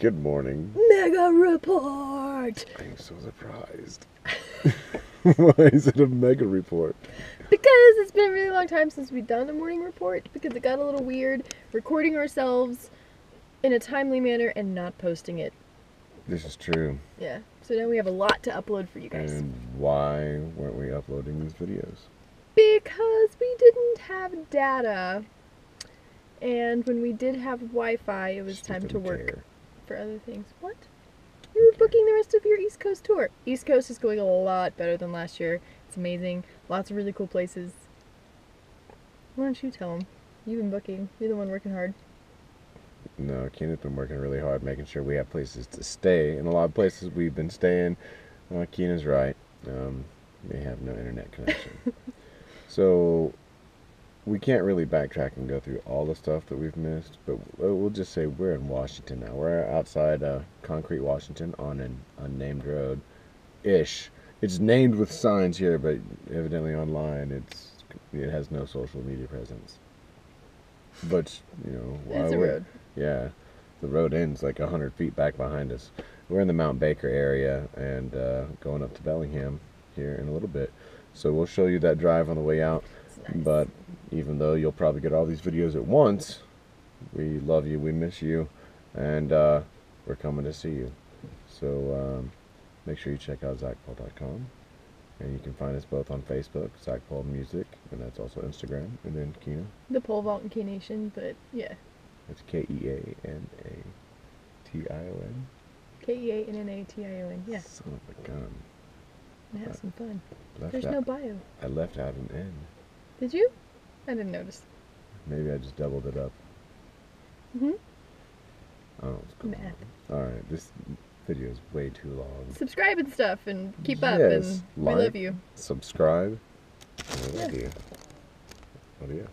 Good morning. Mega report! I'm so surprised. Why is it a mega report? Because it's been a really long time since we've done a morning report because it got a little weird recording ourselves in a timely manner and not posting it. This is true. Yeah. So now we have a lot to upload for you guys. And why weren't we uploading these videos? Because we didn't have data. And when we did have Wi Fi, it was time to work care. For other things. What? You were booking the rest of your East Coast tour. East Coast is going a lot better than last year. It's amazing. Lots of really cool places. Why don't you tell them? You've been booking. You're the one working hard. No, Keanna's been working really hard making sure we have places to stay. And a lot of places we've been staying, uh, Keanna's right. Um, they have no internet connection. so we can't really backtrack and go through all the stuff that we've missed, but we'll just say we're in Washington now. We're outside uh, Concrete, Washington on an unnamed road ish. It's named with signs here, but evidently online it's it has no social media presence. But you know, It's a road. yeah, the road ends like a hundred feet back behind us. We're in the Mount Baker area and uh, going up to Bellingham here in a little bit. So we'll show you that drive on the way out. Nice. But even though you'll probably get all these videos at once, we love you, we miss you, and uh, we're coming to see you. So um, make sure you check out ZachPohl.com. And you can find us both on Facebook, Zach Pohl Music, and that's also Instagram. And then Keanna, the Pohl Vault and Keannation, but yeah. it's K E A N A T I O N. K E A N N A T I O N. Yeah. Son of a gun. And have some fun. There's out, no bio. I left out an N. Did you? I didn't notice. Maybe I just doubled it up. hmm I don't know what's going Math. Alright, this video is way too long. Subscribe and stuff and keep up Yes, and like. we love you. Subscribe. I love Yeah. you. Adios.